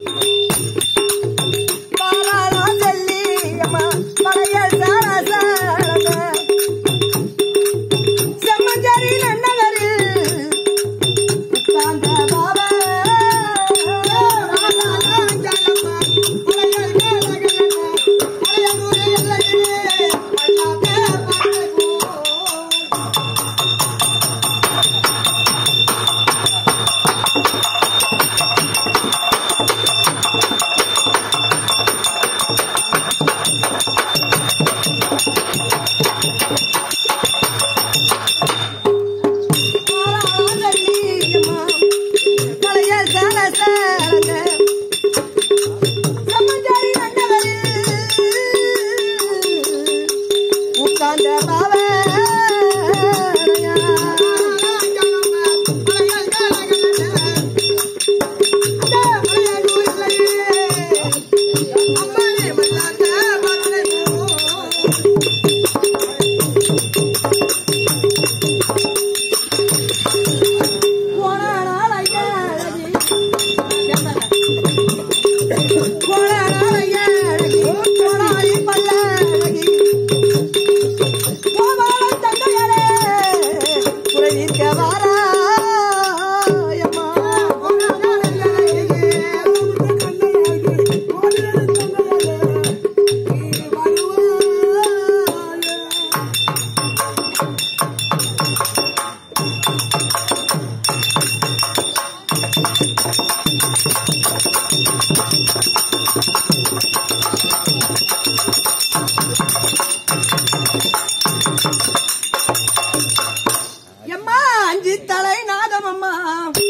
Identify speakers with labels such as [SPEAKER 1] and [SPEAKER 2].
[SPEAKER 1] You. Come on, Daddy, I'm mama.